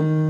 Bye.